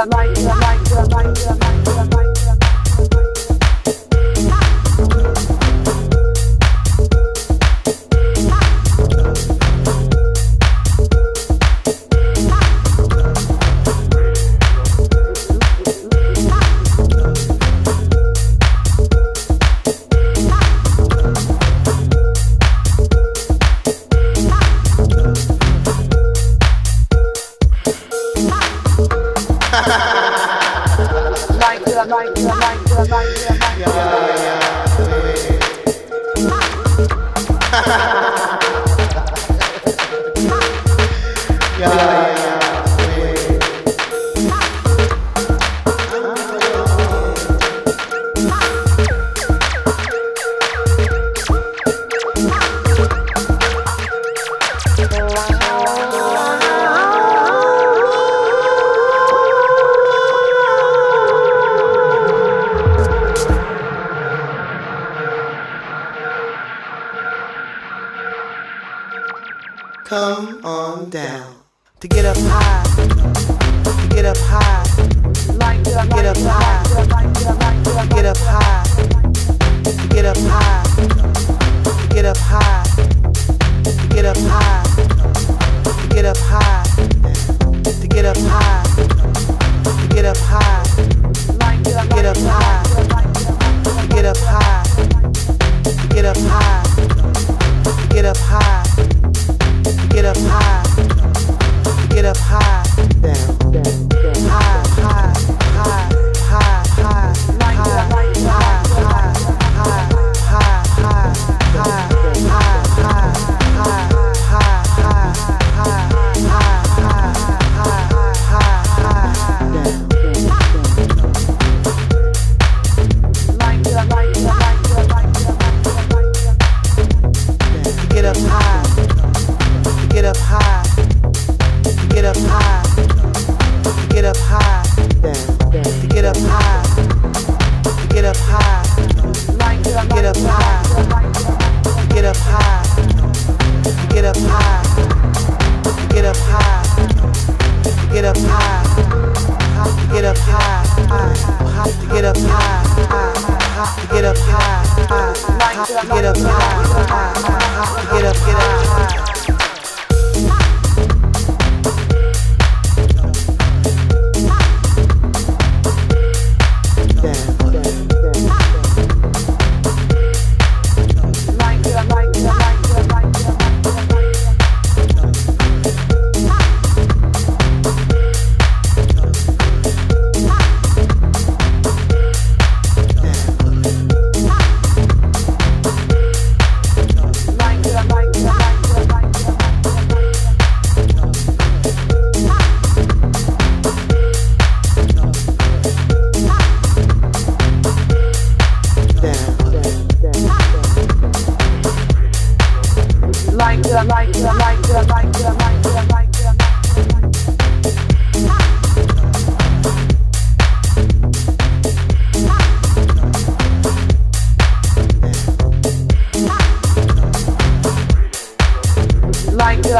the mind, the mind, the mind, the mind. Come on down. To get up high, to get up high, to get up high, to get up high, to get up high, to get up high, to get up high, to get up high, to get up high, to get up high, to get up high, to get up high, to get up high, to get up high, get up high, to get up high, get up high, get up high, to get up high, to get up high, to get up high, to get up high.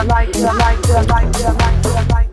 the light, the light, the light, the light, the light.